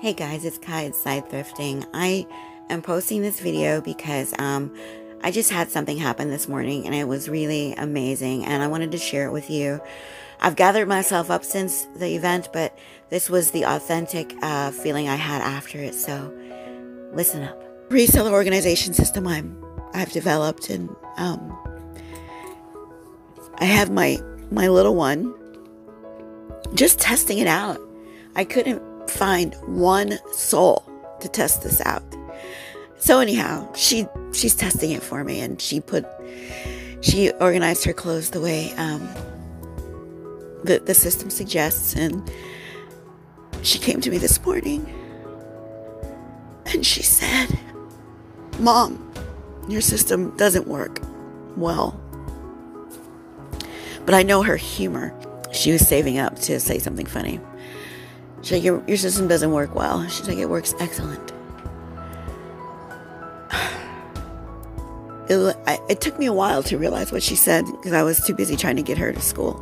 Hey guys, it's Kai at Side Thrifting. I am posting this video because um, I just had something happen this morning and it was really amazing and I wanted to share it with you. I've gathered myself up since the event, but this was the authentic uh, feeling I had after it, so listen up. Reseller organization system I'm, I've developed and um, I have my, my little one just testing it out. I couldn't find one soul to test this out. So anyhow, she she's testing it for me, and she put she organized her clothes the way um, the the system suggests, and she came to me this morning, and she said, "Mom, your system doesn't work well." But I know her humor. She was saving up to say something funny. She's like, your, your system doesn't work well. She's like, it works excellent. It, I, it took me a while to realize what she said because I was too busy trying to get her to school.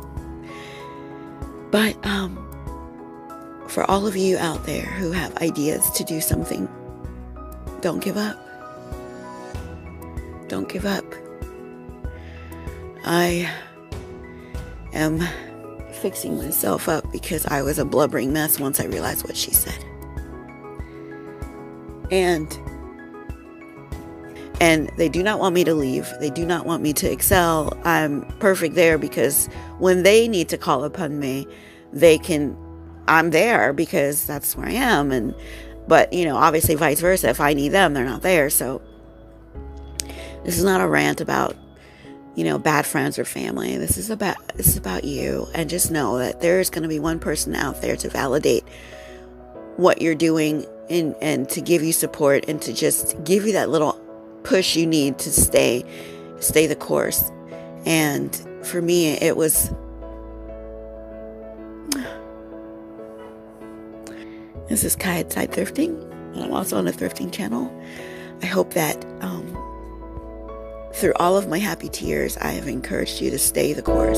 But um, for all of you out there who have ideas to do something, don't give up. Don't give up. I am fixing myself up because I was a blubbering mess once I realized what she said. And and they do not want me to leave. They do not want me to excel. I'm perfect there because when they need to call upon me, they can I'm there because that's where I am and but you know, obviously vice versa. If I need them, they're not there. So this is not a rant about you know, bad friends or family. This is about this is about you and just know that there's going to be one person out there to validate what you're doing and and to give you support and to just give you that little push you need to stay stay the course. And for me it was This is Kai Side Thrifting, and I'm also on the thrifting channel. I hope that um, through all of my happy tears, I have encouraged you to stay the course.